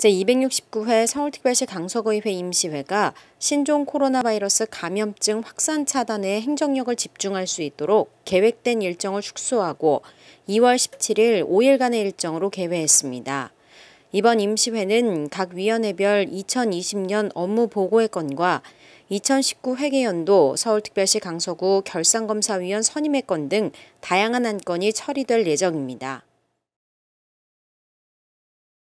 제269회 서울특별시 강서구의회 임시회가 신종 코로나 바이러스 감염증 확산 차단에 행정력을 집중할 수 있도록 계획된 일정을 축소하고 2월 17일 5일간의 일정으로 개회했습니다. 이번 임시회는 각 위원회별 2020년 업무 보고의 건과 2019 회계연도 서울특별시 강서구 결산검사위원 선임의 건 등 다양한 안건이 처리될 예정입니다.